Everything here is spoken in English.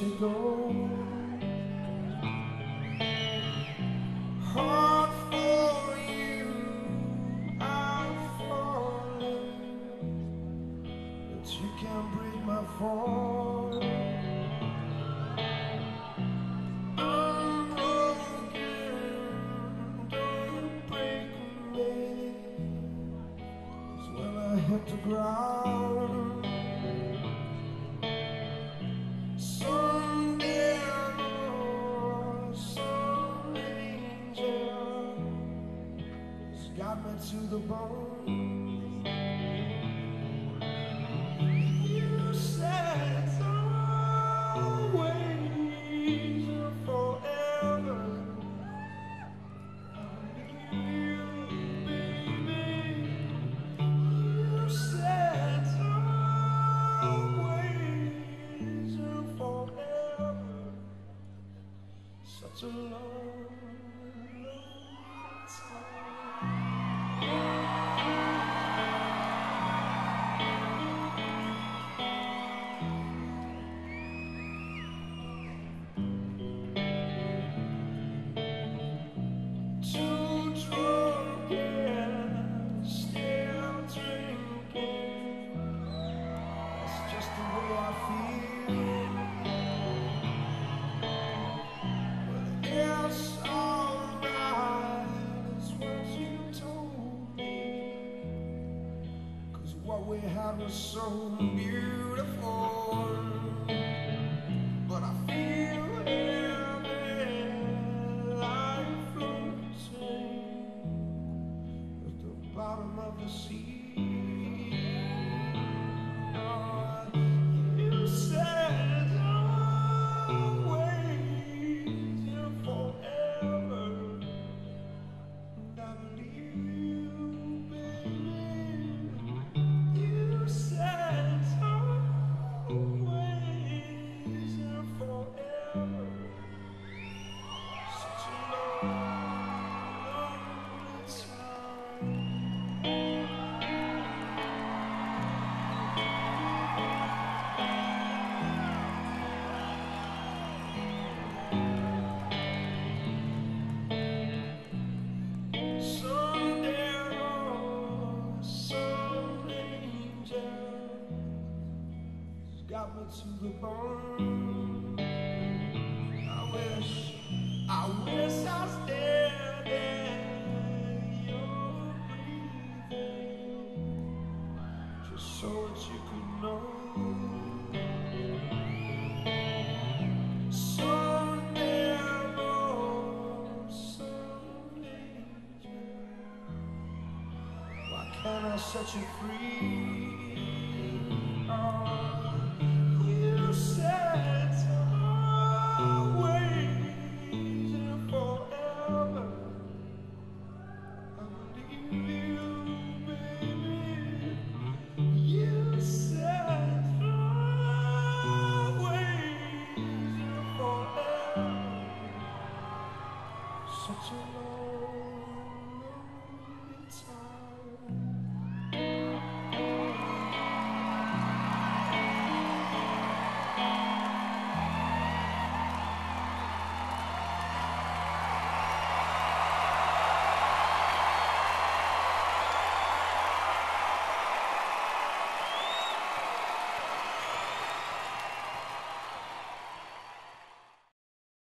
you go. Heart for you, I'm falling, but you can't break my fall. I'm broken, don't break when I hit the ground. Bone. So beautiful. But I feel heavy, like floating at the bottom of the sea. To the bone. I wish, I wish I dead and you're breathing, just so that you could know. Oh, can't I set you free? Oh.